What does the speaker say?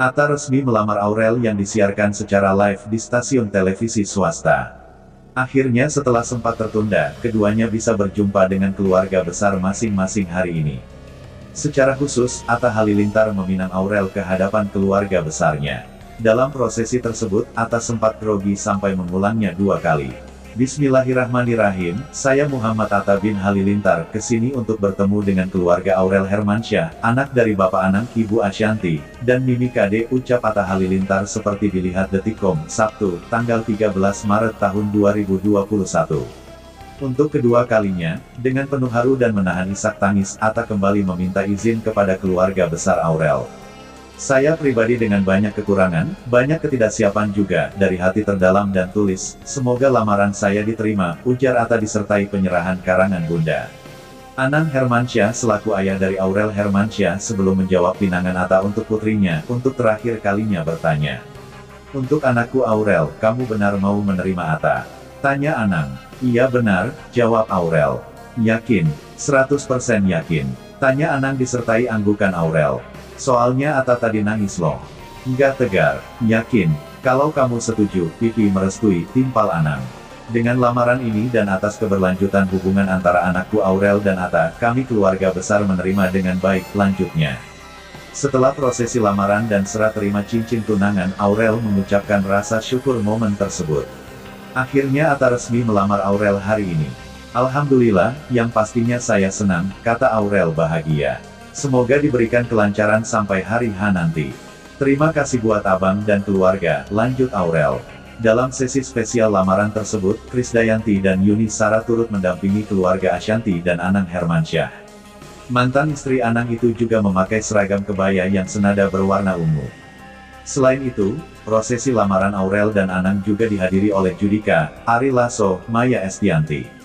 Atta resmi melamar Aurel yang disiarkan secara live di stasiun televisi swasta. Akhirnya setelah sempat tertunda, keduanya bisa berjumpa dengan keluarga besar masing-masing hari ini. Secara khusus, Atta Halilintar meminang Aurel ke hadapan keluarga besarnya. Dalam prosesi tersebut, Atta sempat grogi sampai mengulangnya dua kali. Bismillahirrahmanirrahim, saya Muhammad Atta bin Halilintar ke sini untuk bertemu dengan keluarga Aurel Hermansyah, anak dari Bapak Anang Ibu Asyanti, dan Mimi Kade ucap Atta Halilintar seperti dilihat Detikcom, Sabtu, tanggal 13 Maret tahun 2021. Untuk kedua kalinya, dengan penuh haru dan menahan isak tangis, Atta kembali meminta izin kepada keluarga besar Aurel. Saya pribadi dengan banyak kekurangan, banyak ketidaksiapan juga, dari hati terdalam dan tulis, semoga lamaran saya diterima, ujar Atta disertai penyerahan karangan bunda. Anang Hermansyah selaku ayah dari Aurel Hermansyah sebelum menjawab pinangan Atta untuk putrinya, untuk terakhir kalinya bertanya. Untuk anakku Aurel, kamu benar mau menerima Atta? Tanya Anang. Iya benar, jawab Aurel. Yakin, 100% yakin. Tanya Anang disertai anggukan Aurel. Soalnya Ata tadi nangis loh. Enggak tegar, yakin, kalau kamu setuju, Pipi merestui, timpal Anang. Dengan lamaran ini dan atas keberlanjutan hubungan antara anakku Aurel dan Ata, kami keluarga besar menerima dengan baik, lanjutnya. Setelah prosesi lamaran dan serah terima cincin tunangan, Aurel mengucapkan rasa syukur momen tersebut. Akhirnya Ata resmi melamar Aurel hari ini. Alhamdulillah, yang pastinya saya senang, kata Aurel bahagia. Semoga diberikan kelancaran sampai hari H nanti. Terima kasih buat abang dan keluarga, lanjut Aurel. Dalam sesi spesial lamaran tersebut, Krisdayanti dan Yuni Sara turut mendampingi keluarga Ashanti dan Anang Hermansyah. Mantan istri Anang itu juga memakai seragam kebaya yang senada berwarna ungu. Selain itu, prosesi lamaran Aurel dan Anang juga dihadiri oleh Judika, Ari Lasso, Maya Estianti.